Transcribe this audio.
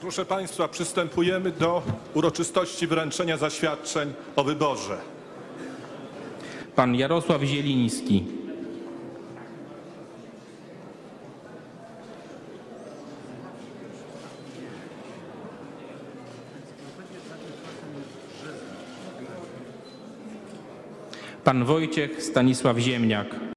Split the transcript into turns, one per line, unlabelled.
proszę Państwa, przystępujemy do uroczystości wręczenia zaświadczeń o wyborze.
Pan Jarosław Zieliński. Pan Wojciech Stanisław Ziemniak.